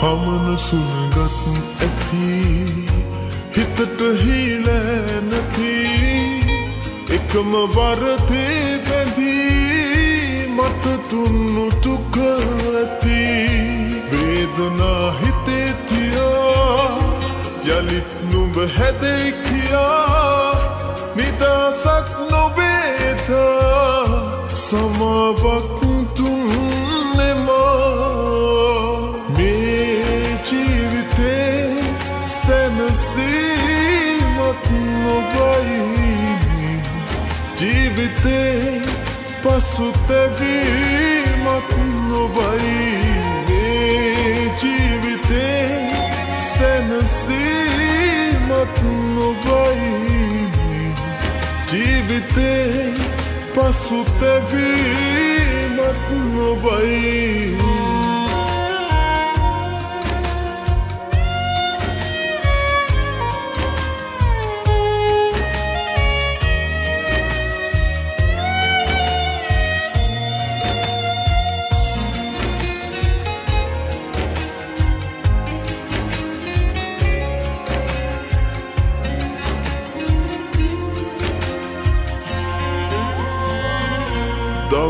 හමන සුනගත් ඇති. හිතට හීලෑ නැති. එකම වරතේ බැඳී මට තුන්නු තුක ඇති. වේදනා හිතේ තියා යළිත් නුඹ හැදෙයි කියා. නිදසක් නොවේතා සමාවක් ජීවිතේ පසුතැවීමක් නොබයි ජීවිතේ සැනසීමක් නොබයි ජීවිතේ පසුතැවීමක් නොබයි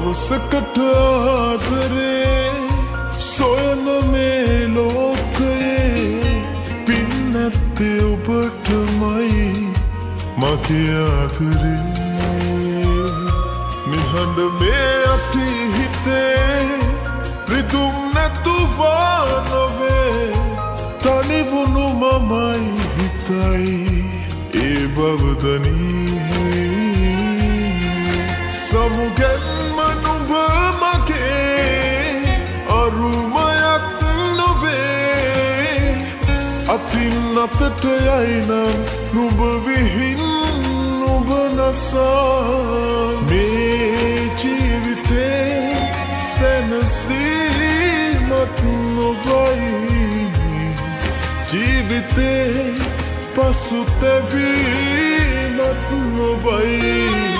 දවසකට ආදරේ සොයන මේ ලෝකයේ පින්නැත්තේ ඔබටමයි මගේ ආදරේ. නිහඬ මේ අටි හිතේ රිදුම් නැතුවා නොවේ තනිවුණු මමයි හිතයි. ඒ බවදනී සමුගැන් අතින් අතට යයිනම් නුබ විහින් නුබ නසා මේ ජීවිතේ සැනසීමත් නොබයි ජීවිතේ පසුතැවීමත් නොබයි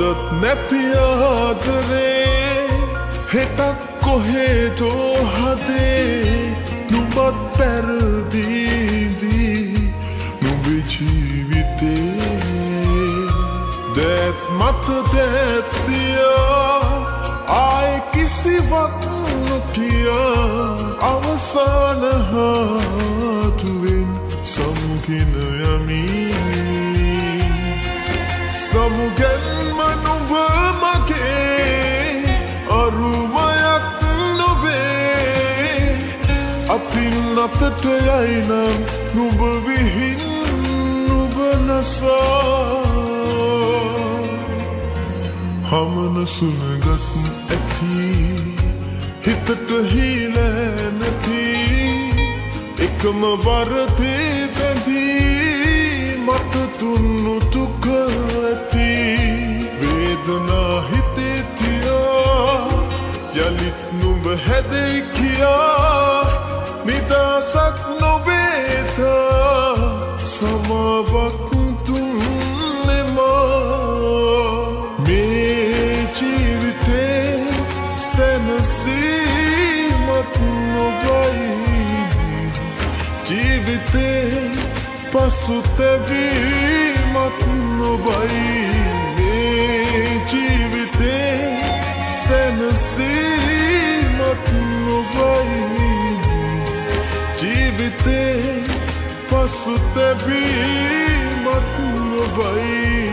අදත් නැතියාදරේ හෙටක් කොහේටෝ හදේ නුබත් පැරදීදී නුබි ජීවිතේ. දැත් මත දැත්තියා. ආය කිසිවක් නොකියා. අවසාන හාටුවෙන් සමුගෙන යමී සමුගෙන් අතින් අතට යයිනම් නුබ විහින් නුබ නසා. හමන සුනගත් ඇති හිතට හීලෑ නැති. එකම වරතේ බැඳී මට තුන්නු තුක ඇති වේදනා හිතේ තියා යළිත් නුඹ හැදෙයි කියා නිදසක් නොවේත සමාවක් තුන්නෙමා මේ ජීවිතේ සැනසීමත් නොබයි ජීවිතේ Posso te vimat nobody ජීවිතේ සැනසීමත් නොබයි ජීවිතේ පසුතැබීමත් නොබයි